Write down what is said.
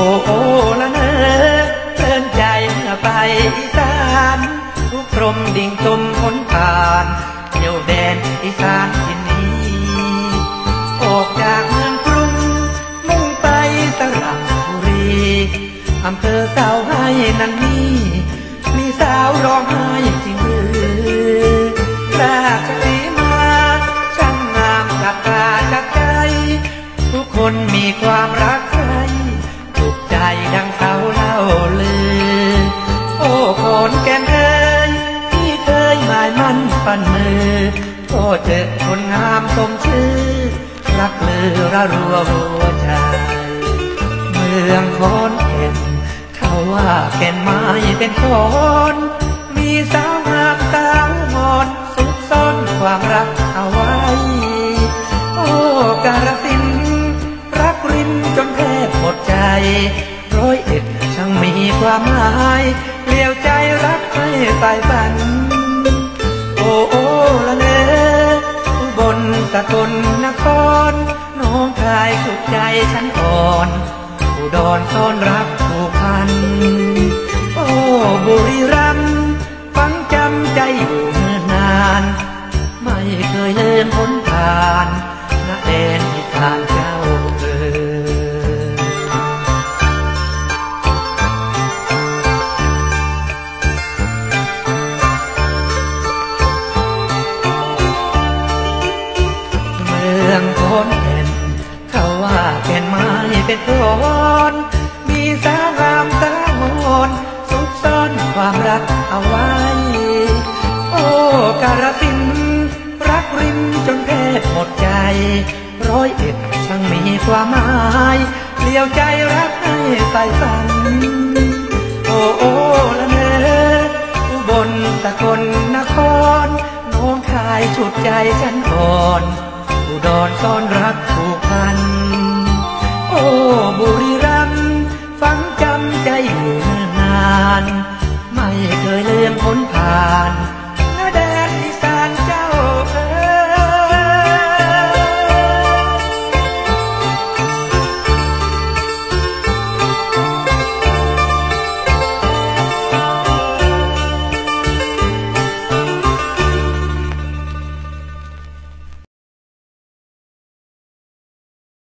อ้โอ้ละเนอเพลินใจไปอีสานทุกพรมดิ่งจมพ้นผ่านเที่ยวแดนอีสานที่นี้ ออกจากเมืองกรุง มุ่งไปสระบุรีอำเภอเสาให้นั้นมีมีสาวร้องไห้จริงหรือราชสีมาช่างงามจับตาจับใจ ทุกคนมีความรัก ดังเขาเล่าลือ โอ้คนแก่เอ่ยที่เคยหมายมั่นปันมือโอ้เจอคนงามสมชื่อ รักลือระรัวหัวใจ เมืองโคนแก่นเขาว่าแก่นไม้เป็นคน มีสาวงามสาวมอนสุดซ่อนความรักเอาไว้ โอ้การสิ ความหมายเลี้ยวใจรักให้ใฝ่ฝัน โอ้โอ้ละเนออุบนสกลนครน้องชายสุขใจฉันอ่อนอุดรซ่อนรักผูกพัน โอ้บุรีรัมย์ฟังจำใจอยู่เนิ่นนาน ไม่เคยเลินพ้นผ่านณแดนที่ทานเจ้าเอ นแก่นเขาว่าแก่นไม้เป็นคนมีสารามสามนซุกซ่อนความรักเอาไว้ โอ้การสินรักริมจนแทบหมดใจ ร้อยเอ็ดช่างมีความหมายเลี้ยวใจรักให้ใส่ฝัน โอ้โอ้ละเนออุบลสกลนครน้องคายฉุดใจฉันก่อน อุดรซ่อนรักผูกพัน โอ้บุรี